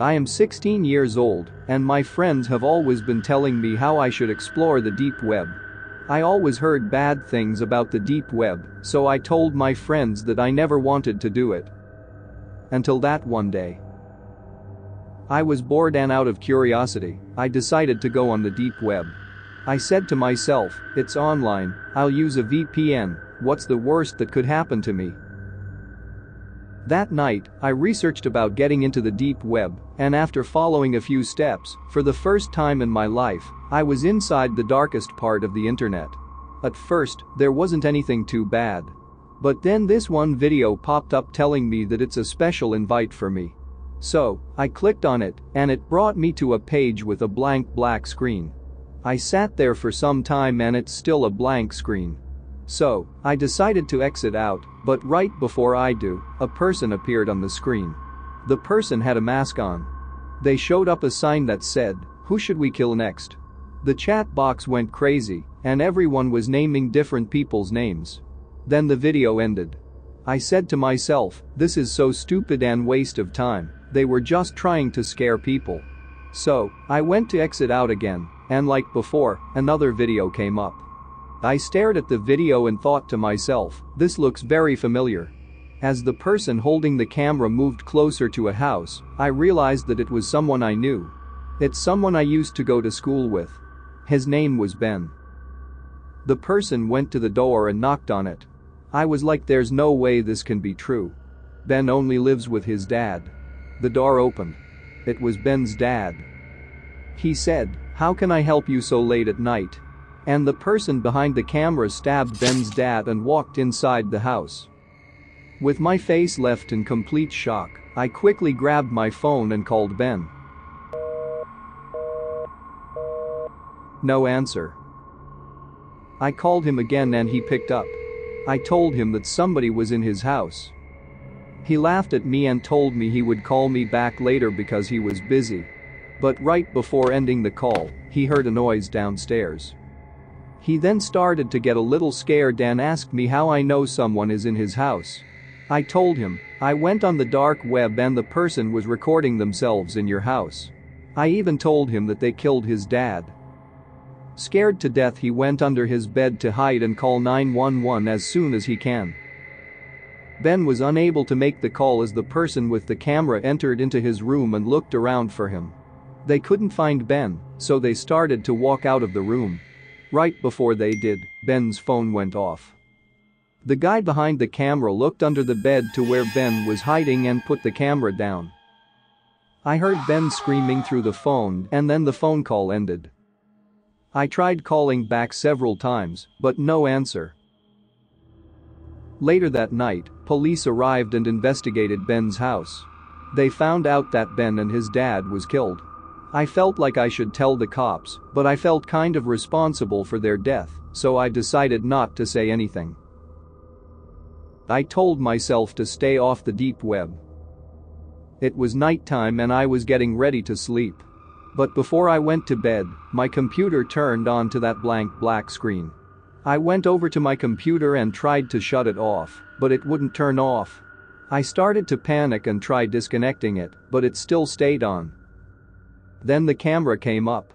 I am 16 years old, and my friends have always been telling me how I should explore the deep web. I always heard bad things about the deep web, so I told my friends that I never wanted to do it. Until that one day. I was bored and out of curiosity, I decided to go on the deep web. I said to myself, it's online, I'll use a VPN, what's the worst that could happen to me? That night, I researched about getting into the deep web, and after following a few steps, for the first time in my life, I was inside the darkest part of the internet. At first, there wasn't anything too bad. But then this one video popped up telling me that it's a special invite for me. So, I clicked on it, and it brought me to a page with a blank black screen. I sat there for some time and it's still a blank screen. So, I decided to exit out, but right before I do, a person appeared on the screen. The person had a mask on. They showed up a sign that said, Who should we kill next? The chat box went crazy, and everyone was naming different people's names. Then the video ended. I said to myself, this is so stupid and waste of time, they were just trying to scare people. So, I went to exit out again, and like before, another video came up. I stared at the video and thought to myself, this looks very familiar. As the person holding the camera moved closer to a house, I realized that it was someone I knew. It's someone I used to go to school with. His name was Ben. The person went to the door and knocked on it. I was like there's no way this can be true. Ben only lives with his dad. The door opened. It was Ben's dad. He said, how can I help you so late at night? And the person behind the camera stabbed Ben's dad and walked inside the house. With my face left in complete shock, I quickly grabbed my phone and called Ben. No answer. I called him again and he picked up. I told him that somebody was in his house. He laughed at me and told me he would call me back later because he was busy. But right before ending the call, he heard a noise downstairs. He then started to get a little scared and asked me how I know someone is in his house. I told him, I went on the dark web and the person was recording themselves in your house. I even told him that they killed his dad. Scared to death he went under his bed to hide and call 911 as soon as he can. Ben was unable to make the call as the person with the camera entered into his room and looked around for him. They couldn't find Ben, so they started to walk out of the room. Right before they did, Ben's phone went off. The guy behind the camera looked under the bed to where Ben was hiding and put the camera down. I heard Ben screaming through the phone and then the phone call ended. I tried calling back several times, but no answer. Later that night, police arrived and investigated Ben's house. They found out that Ben and his dad was killed. I felt like I should tell the cops, but I felt kind of responsible for their death, so I decided not to say anything. I told myself to stay off the deep web. It was nighttime and I was getting ready to sleep. But before I went to bed, my computer turned on to that blank black screen. I went over to my computer and tried to shut it off, but it wouldn't turn off. I started to panic and tried disconnecting it, but it still stayed on. Then the camera came up.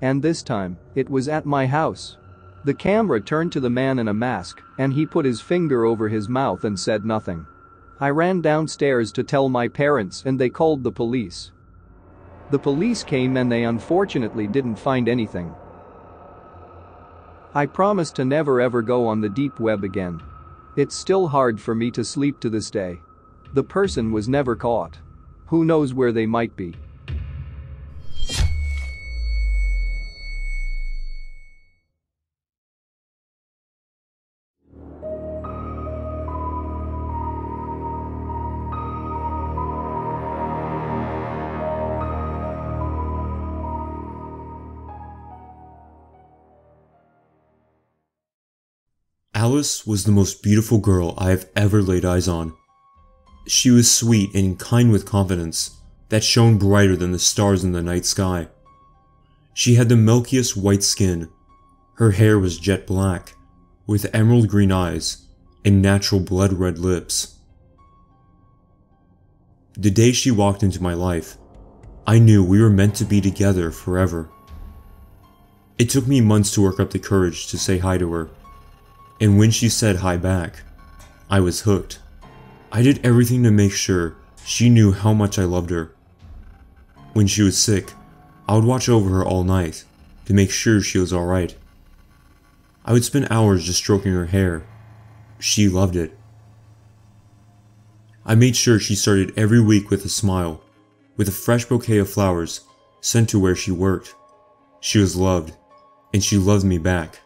And this time, it was at my house. The camera turned to the man in a mask, and he put his finger over his mouth and said nothing. I ran downstairs to tell my parents and they called the police. The police came and they unfortunately didn't find anything. I promised to never ever go on the deep web again. It's still hard for me to sleep to this day. The person was never caught. Who knows where they might be. Alice was the most beautiful girl I have ever laid eyes on. She was sweet and kind with confidence that shone brighter than the stars in the night sky. She had the milkiest white skin. Her hair was jet black, with emerald green eyes and natural blood red lips. The day she walked into my life, I knew we were meant to be together forever. It took me months to work up the courage to say hi to her, and when she said hi back, I was hooked. I did everything to make sure she knew how much I loved her. When she was sick, I would watch over her all night to make sure she was alright. I would spend hours just stroking her hair. She loved it. I made sure she started every week with a smile, with a fresh bouquet of flowers sent to where she worked. She was loved, and she loved me back.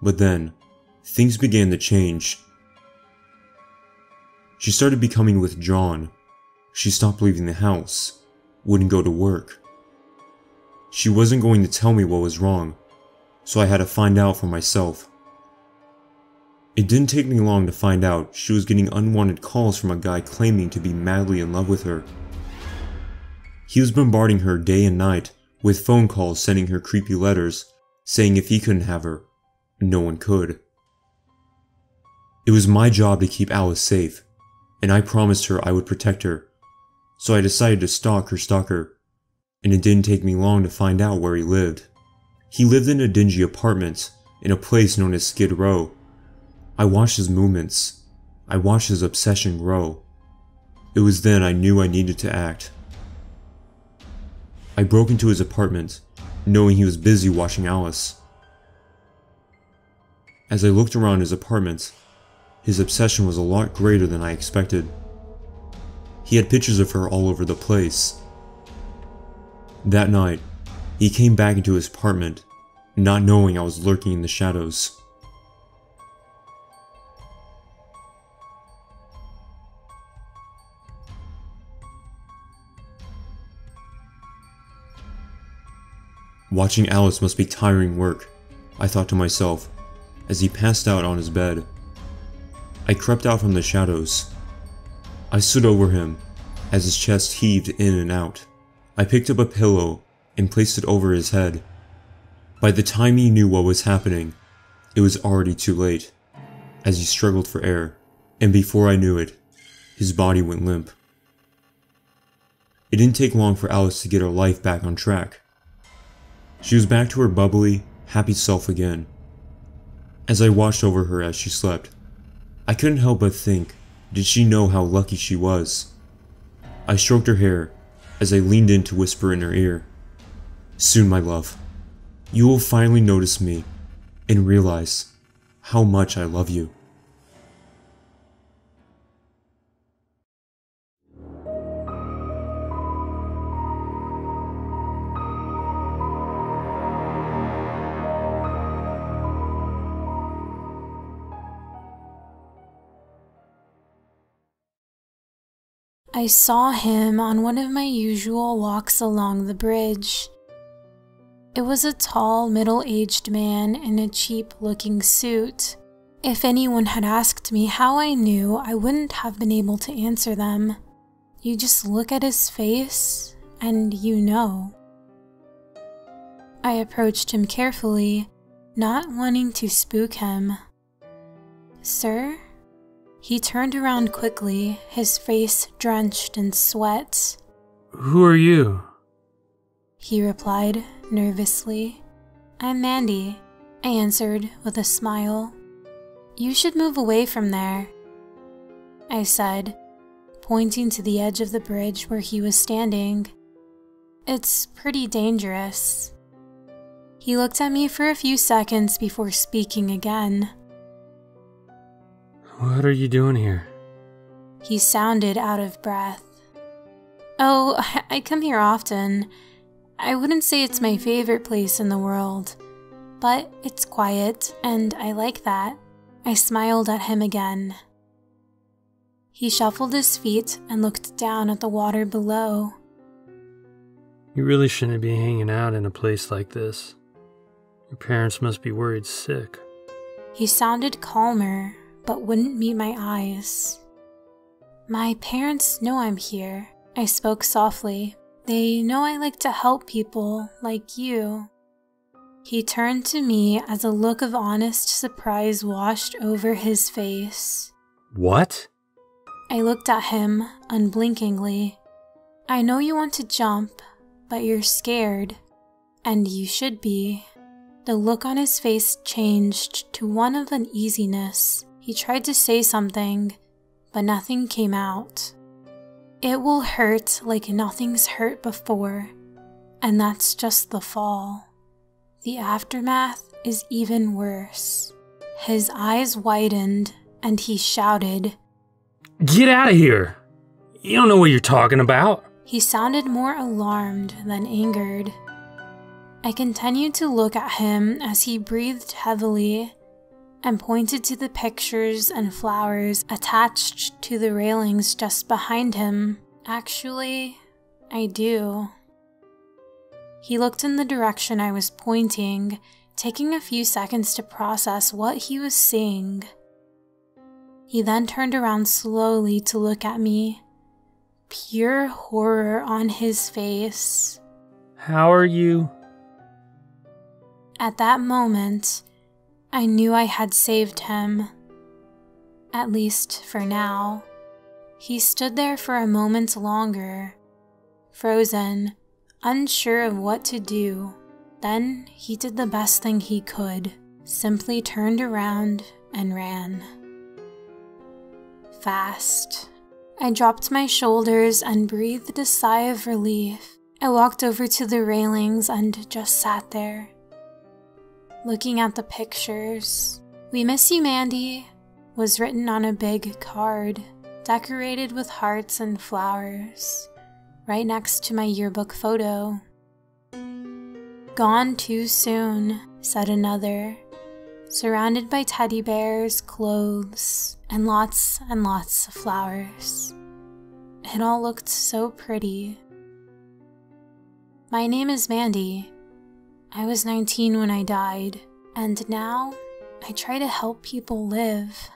But then, things began to change. She started becoming withdrawn. She stopped leaving the house, wouldn't go to work. She wasn't going to tell me what was wrong, so I had to find out for myself. It didn't take me long to find out she was getting unwanted calls from a guy claiming to be madly in love with her. He was bombarding her day and night with phone calls sending her creepy letters saying if he couldn't have her, no one could. It was my job to keep Alice safe, and I promised her I would protect her, so I decided to stalk her stalker, and it didn't take me long to find out where he lived. He lived in a dingy apartment in a place known as Skid Row. I watched his movements. I watched his obsession grow. It was then I knew I needed to act. I broke into his apartment, knowing he was busy watching Alice. As I looked around his apartment, his obsession was a lot greater than I expected. He had pictures of her all over the place. That night, he came back into his apartment, not knowing I was lurking in the shadows. Watching Alice must be tiring work, I thought to myself, as he passed out on his bed. I crept out from the shadows. I stood over him, as his chest heaved in and out. I picked up a pillow and placed it over his head. By the time he knew what was happening, it was already too late, as he struggled for air, and before I knew it, his body went limp. It didn't take long for Alice to get her life back on track. She was back to her bubbly, happy self again. As I watched over her as she slept, I couldn't help but think, did she know how lucky she was? I stroked her hair as I leaned in to whisper in her ear. Soon, my love, you will finally notice me and realize how much I love you. I saw him on one of my usual walks along the bridge. It was a tall, middle aged man in a cheap looking suit. If anyone had asked me how I knew, I wouldn't have been able to answer them. You just look at his face and you know. I approached him carefully, not wanting to spook him. Sir? He turned around quickly, his face drenched in sweat. Who are you? He replied nervously. I'm Mandy, I answered with a smile. You should move away from there, I said, pointing to the edge of the bridge where he was standing. It's pretty dangerous. He looked at me for a few seconds before speaking again. What are you doing here? He sounded out of breath. Oh, I come here often. I wouldn't say it's my favorite place in the world, but it's quiet, and I like that. I smiled at him again. He shuffled his feet and looked down at the water below. You really shouldn't be hanging out in a place like this. Your parents must be worried sick. He sounded calmer, but wouldn't meet my eyes. My parents know I'm here. I spoke softly. They know I like to help people like you. He turned to me as a look of honest surprise washed over his face. What? I looked at him unblinkingly. I know you want to jump, but you're scared. And you should be. The look on his face changed to one of uneasiness. He tried to say something, but nothing came out. It will hurt like nothing's hurt before, and that's just the fall. The aftermath is even worse. His eyes widened and he shouted, Get out of here! You don't know what you're talking about. He sounded more alarmed than angered. I continued to look at him as he breathed heavily and pointed to the pictures and flowers attached to the railings just behind him. Actually, I do. He looked in the direction I was pointing, taking a few seconds to process what he was seeing. He then turned around slowly to look at me, pure horror on his face. How are you? At that moment, I knew I had saved him. At least for now. He stood there for a moment longer, frozen, unsure of what to do. Then he did the best thing he could, simply turned around and ran. Fast. I dropped my shoulders and breathed a sigh of relief. I walked over to the railings and just sat there, looking at the pictures. We miss you, Mandy, was written on a big card, decorated with hearts and flowers, right next to my yearbook photo. Gone too soon, said another, surrounded by teddy bears, clothes, and lots and lots of flowers. It all looked so pretty. My name is Mandy. I was 19 when I died, and now I try to help people live.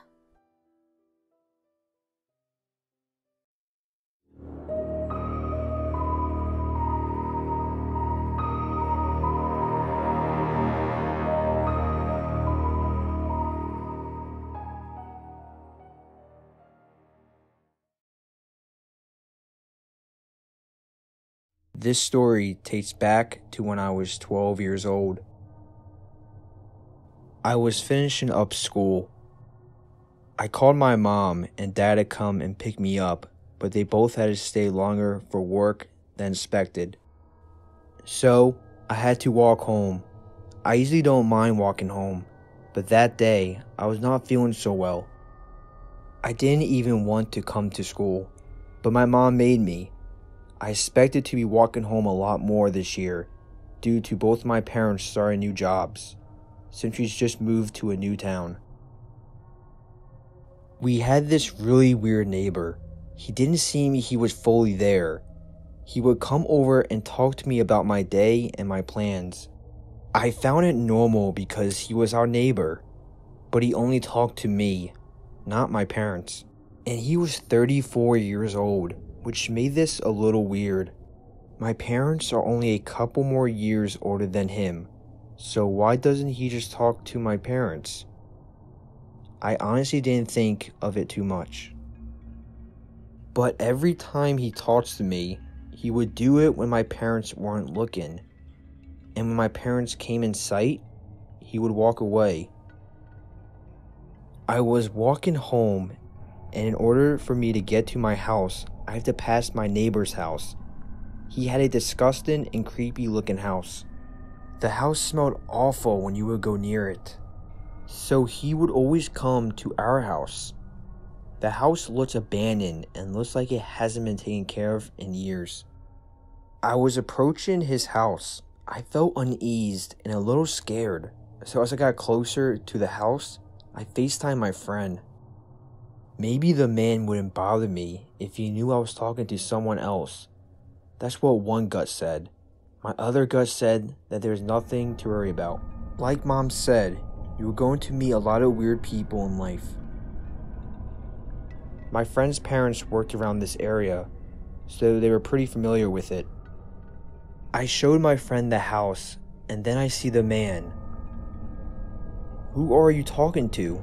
This story dates back to when I was 12 years old. I was finishing up school. I called my mom and dad to come and pick me up, but they both had to stay longer for work than expected. So, I had to walk home. I usually don't mind walking home, but that day I was not feeling so well. I didn't even want to come to school, but my mom made me. I expected to be walking home a lot more this year due to both my parents starting new jobs since we just moved to a new town. We had this really weird neighbor. He didn't seem he was fully there. He would come over and talk to me about my day and my plans. I found it normal because he was our neighbor, but he only talked to me, not my parents. And he was 34 years old which made this a little weird. My parents are only a couple more years older than him, so why doesn't he just talk to my parents? I honestly didn't think of it too much. But every time he talks to me, he would do it when my parents weren't looking. And when my parents came in sight, he would walk away. I was walking home, and in order for me to get to my house, I have to pass my neighbor's house. He had a disgusting and creepy looking house. The house smelled awful when you would go near it. So he would always come to our house. The house looks abandoned and looks like it hasn't been taken care of in years. I was approaching his house. I felt uneased and a little scared. So as I got closer to the house, I FaceTimed my friend. Maybe the man wouldn't bother me if he knew I was talking to someone else. That's what one gut said. My other gut said that there's nothing to worry about. Like mom said, you are going to meet a lot of weird people in life. My friend's parents worked around this area, so they were pretty familiar with it. I showed my friend the house, and then I see the man. Who are you talking to?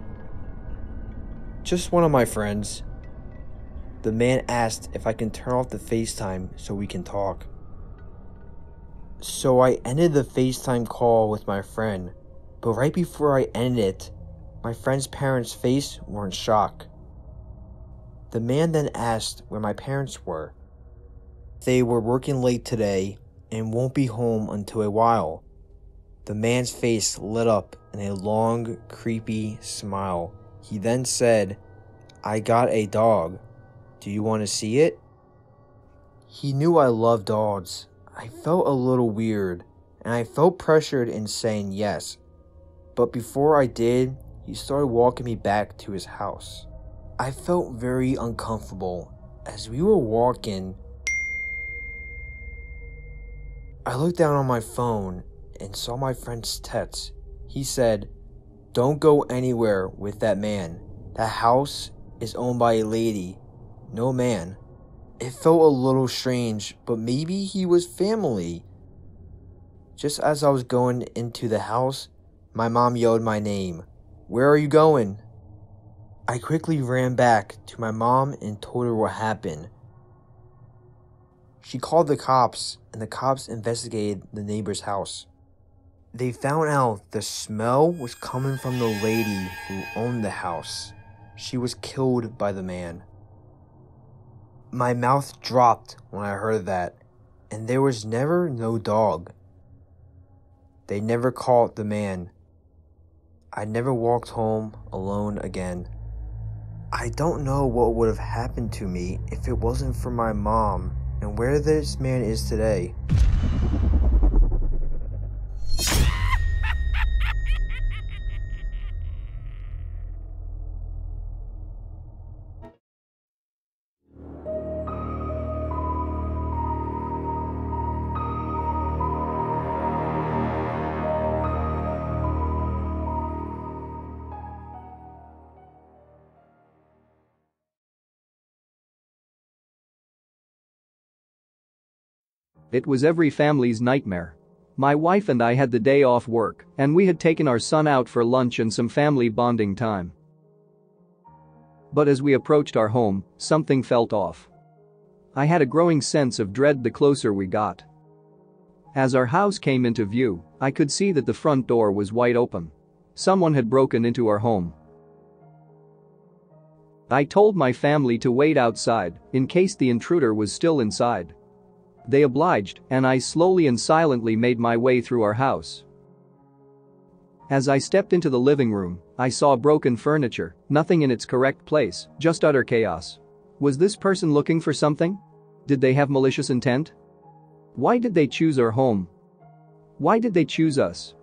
Just one of my friends. The man asked if I can turn off the FaceTime so we can talk. So I ended the FaceTime call with my friend, but right before I ended it, my friend's parents' face were in shock. The man then asked where my parents were. They were working late today and won't be home until a while. The man's face lit up in a long, creepy smile. He then said, I got a dog. Do you want to see it? He knew I loved dogs. I felt a little weird, and I felt pressured in saying yes. But before I did, he started walking me back to his house. I felt very uncomfortable. As we were walking, I looked down on my phone and saw my friend's text. He said, Don't go anywhere with that man. That house is owned by a lady, no man. It felt a little strange, but maybe he was family. Just as I was going into the house, my mom yelled my name. Where are you going? I quickly ran back to my mom and told her what happened. She called the cops, and the cops investigated the neighbor's house. They found out the smell was coming from the lady who owned the house. She was killed by the man. My mouth dropped when I heard that, and there was never no dog. They never caught the man. I never walked home alone again. I don't know what would have happened to me if it wasn't for my mom and where this man is today. It was every family's nightmare. My wife and I had the day off work, and we had taken our son out for lunch and some family bonding time. But as we approached our home, something felt off. I had a growing sense of dread the closer we got. As our house came into view, I could see that the front door was wide open. Someone had broken into our home. I told my family to wait outside in case the intruder was still inside. They obliged, and I slowly and silently made my way through our house. As I stepped into the living room, I saw broken furniture, nothing in its correct place, just utter chaos. Was this person looking for something? Did they have malicious intent? Why did they choose our home? Why did they choose us?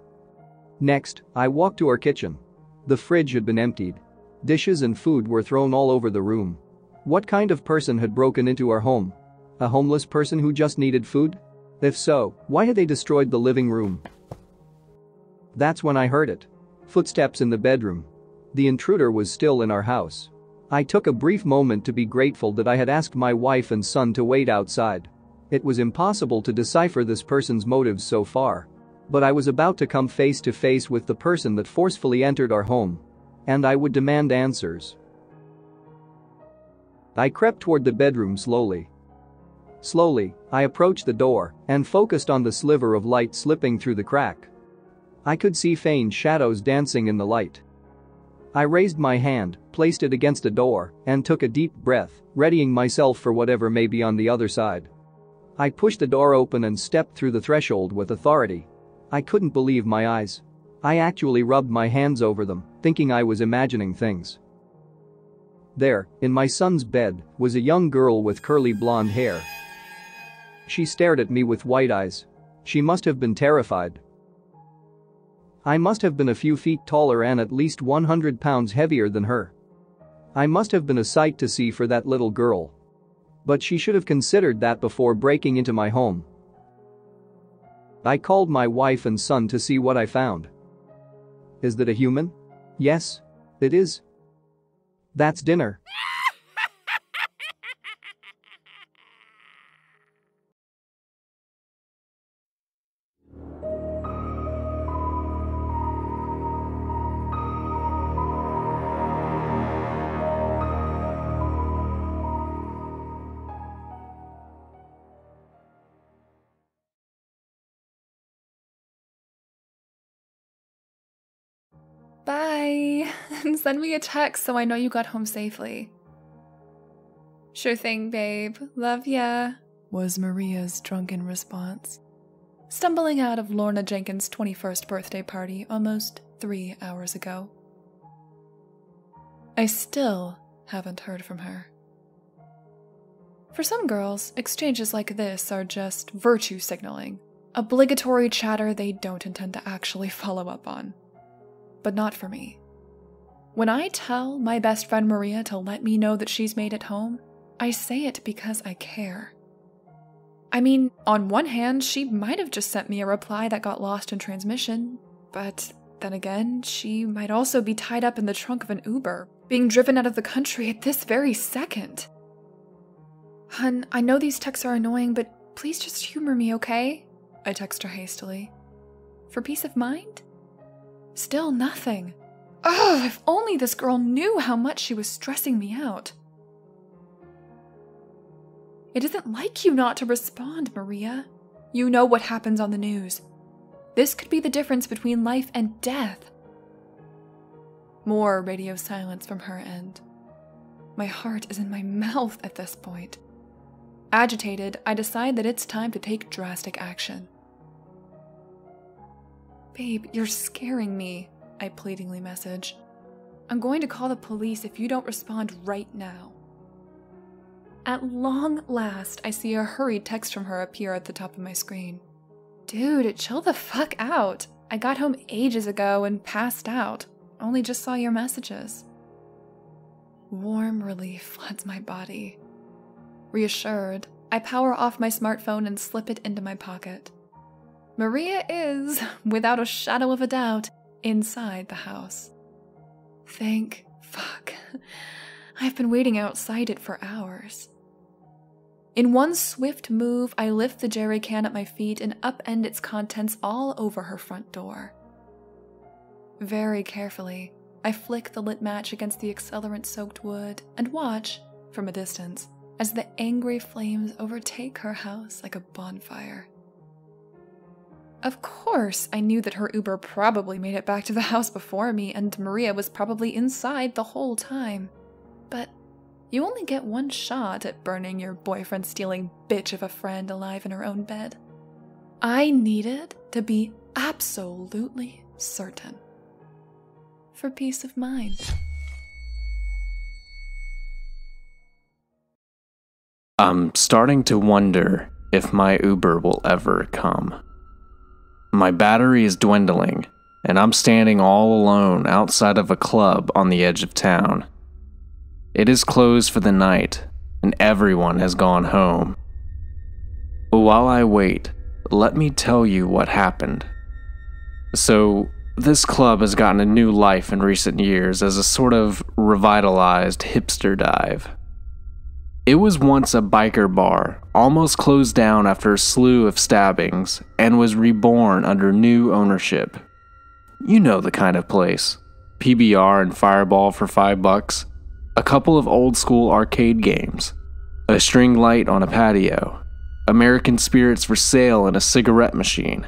Next, I walked to our kitchen. The fridge had been emptied. Dishes and food were thrown all over the room. What kind of person had broken into our home? A homeless person who just needed food? If so, why had they destroyed the living room? That's when I heard it. Footsteps in the bedroom. The intruder was still in our house. I took a brief moment to be grateful that I had asked my wife and son to wait outside. It was impossible to decipher this person's motives so far. But I was about to come face to face with the person that forcefully entered our home. And I would demand answers. I crept toward the bedroom slowly, Slowly, I approached the door and focused on the sliver of light slipping through the crack. I could see faint shadows dancing in the light. I raised my hand, placed it against a door, and took a deep breath, readying myself for whatever may be on the other side. I pushed the door open and stepped through the threshold with authority. I couldn't believe my eyes. I actually rubbed my hands over them, thinking I was imagining things. There, in my son's bed, was a young girl with curly blonde hair she stared at me with wide eyes. She must have been terrified. I must have been a few feet taller and at least 100 pounds heavier than her. I must have been a sight to see for that little girl. But she should have considered that before breaking into my home. I called my wife and son to see what I found. Is that a human? Yes. It is. That's dinner. Send me a text so I know you got home safely. Sure thing, babe. Love ya, was Maria's drunken response, stumbling out of Lorna Jenkins' 21st birthday party almost three hours ago. I still haven't heard from her. For some girls, exchanges like this are just virtue signaling, obligatory chatter they don't intend to actually follow up on. But not for me. When I tell my best friend Maria to let me know that she's made it home, I say it because I care. I mean, on one hand, she might have just sent me a reply that got lost in transmission, but then again, she might also be tied up in the trunk of an Uber, being driven out of the country at this very second. Hun, I know these texts are annoying, but please just humor me, okay? I text her hastily. For peace of mind? Still nothing. Oh, if only this girl knew how much she was stressing me out. It isn't like you not to respond, Maria. You know what happens on the news. This could be the difference between life and death. More radio silence from her end. My heart is in my mouth at this point. Agitated, I decide that it's time to take drastic action. Babe, you're scaring me, I pleadingly message. I'm going to call the police if you don't respond right now. At long last, I see a hurried text from her appear at the top of my screen. Dude, chill the fuck out. I got home ages ago and passed out. Only just saw your messages. Warm relief floods my body. Reassured, I power off my smartphone and slip it into my pocket. Maria is, without a shadow of a doubt, inside the house. Thank fuck. I've been waiting outside it for hours. In one swift move, I lift the jerry can at my feet and upend its contents all over her front door. Very carefully, I flick the lit match against the accelerant soaked wood and watch, from a distance, as the angry flames overtake her house like a bonfire. Of course, I knew that her Uber probably made it back to the house before me, and Maria was probably inside the whole time. But you only get one shot at burning your boyfriend stealing bitch of a friend alive in her own bed. I needed to be absolutely certain. For peace of mind. I'm starting to wonder if my Uber will ever come. My battery is dwindling, and I'm standing all alone outside of a club on the edge of town. It is closed for the night, and everyone has gone home. But while I wait, let me tell you what happened. So, this club has gotten a new life in recent years as a sort of revitalized hipster dive. It was once a biker bar, almost closed down after a slew of stabbings, and was reborn under new ownership. You know the kind of place. PBR and Fireball for 5 bucks, a couple of old school arcade games, a string light on a patio, American spirits for sale, and a cigarette machine.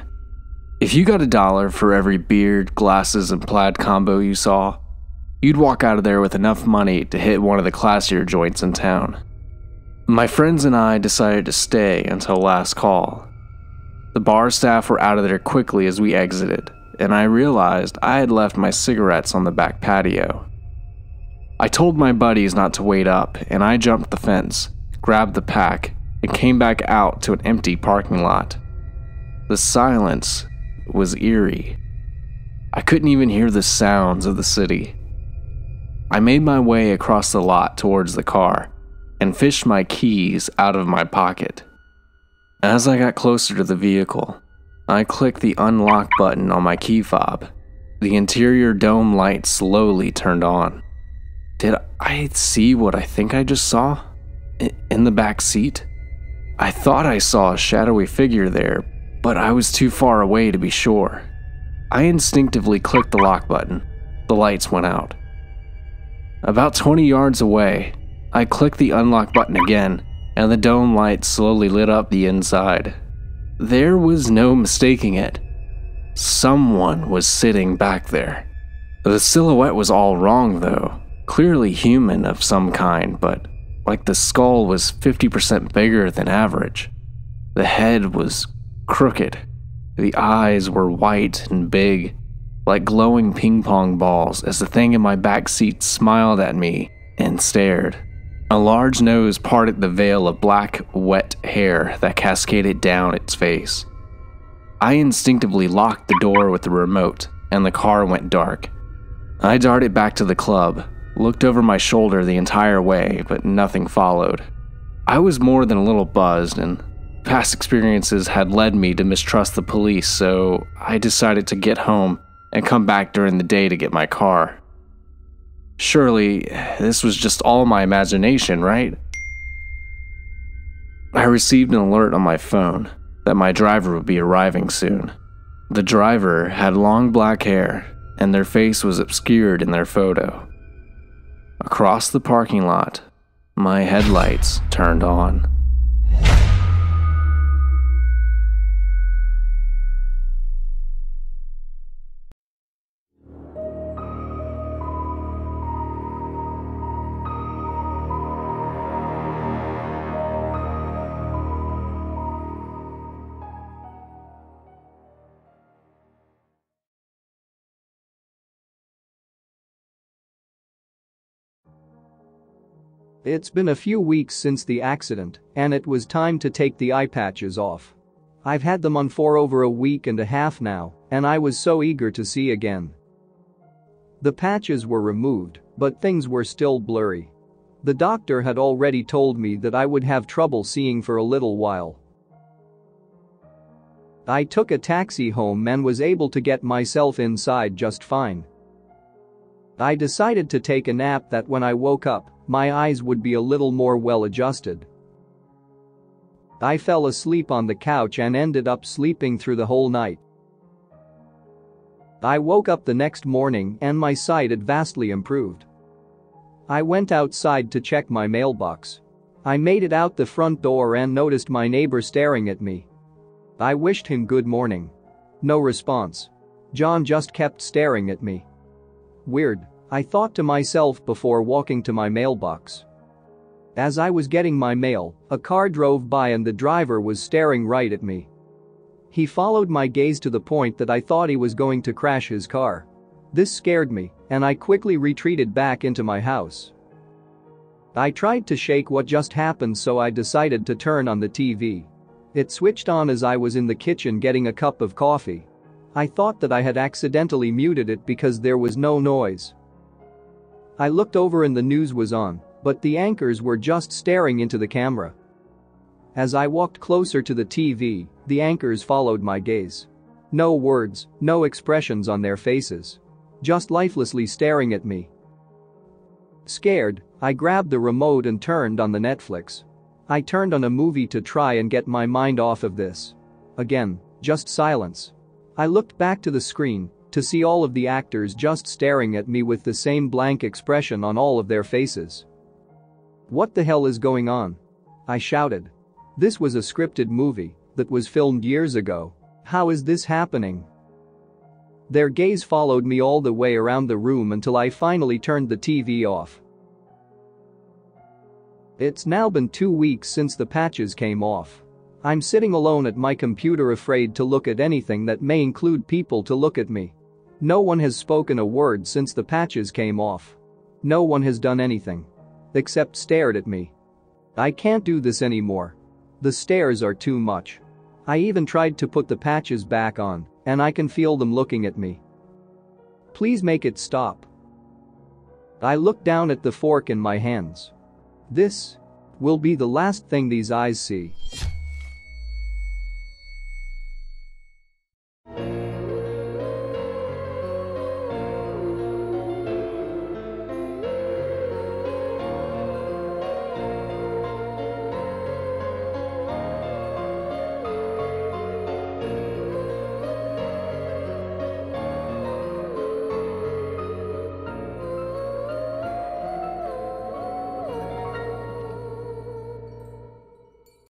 If you got a dollar for every beard, glasses, and plaid combo you saw, you'd walk out of there with enough money to hit one of the classier joints in town. My friends and I decided to stay until last call. The bar staff were out of there quickly as we exited, and I realized I had left my cigarettes on the back patio. I told my buddies not to wait up, and I jumped the fence, grabbed the pack, and came back out to an empty parking lot. The silence was eerie. I couldn't even hear the sounds of the city. I made my way across the lot towards the car and fished my keys out of my pocket. As I got closer to the vehicle, I clicked the unlock button on my key fob. The interior dome light slowly turned on. Did I see what I think I just saw? In the back seat? I thought I saw a shadowy figure there, but I was too far away to be sure. I instinctively clicked the lock button. The lights went out. About 20 yards away, I clicked the unlock button again, and the dome light slowly lit up the inside. There was no mistaking it. Someone was sitting back there. The silhouette was all wrong, though. Clearly human of some kind, but like the skull was 50% bigger than average. The head was crooked. The eyes were white and big, like glowing ping pong balls, as the thing in my back seat smiled at me and stared. A large nose parted the veil of black, wet hair that cascaded down its face. I instinctively locked the door with the remote, and the car went dark. I darted back to the club, looked over my shoulder the entire way, but nothing followed. I was more than a little buzzed, and past experiences had led me to mistrust the police, so I decided to get home and come back during the day to get my car. Surely, this was just all my imagination, right? I received an alert on my phone that my driver would be arriving soon. The driver had long black hair, and their face was obscured in their photo. Across the parking lot, my headlights turned on. It's been a few weeks since the accident, and it was time to take the eye patches off. I've had them on for over a week and a half now, and I was so eager to see again. The patches were removed, but things were still blurry. The doctor had already told me that I would have trouble seeing for a little while. I took a taxi home and was able to get myself inside just fine. I decided to take a nap that when I woke up, my eyes would be a little more well adjusted. I fell asleep on the couch and ended up sleeping through the whole night. I woke up the next morning and my sight had vastly improved. I went outside to check my mailbox. I made it out the front door and noticed my neighbor staring at me. I wished him good morning. No response. John just kept staring at me. Weird. I thought to myself before walking to my mailbox. As I was getting my mail, a car drove by and the driver was staring right at me. He followed my gaze to the point that I thought he was going to crash his car. This scared me, and I quickly retreated back into my house. I tried to shake what just happened so I decided to turn on the TV. It switched on as I was in the kitchen getting a cup of coffee. I thought that I had accidentally muted it because there was no noise. I looked over and the news was on, but the anchors were just staring into the camera. As I walked closer to the TV, the anchors followed my gaze. No words, no expressions on their faces. Just lifelessly staring at me. Scared, I grabbed the remote and turned on the Netflix. I turned on a movie to try and get my mind off of this. Again, just silence. I looked back to the screen to see all of the actors just staring at me with the same blank expression on all of their faces. What the hell is going on? I shouted. This was a scripted movie that was filmed years ago. How is this happening? Their gaze followed me all the way around the room until I finally turned the TV off. It's now been two weeks since the patches came off. I'm sitting alone at my computer afraid to look at anything that may include people to look at me. No one has spoken a word since the patches came off. No one has done anything. Except stared at me. I can't do this anymore. The stares are too much. I even tried to put the patches back on, and I can feel them looking at me. Please make it stop. I look down at the fork in my hands. This will be the last thing these eyes see.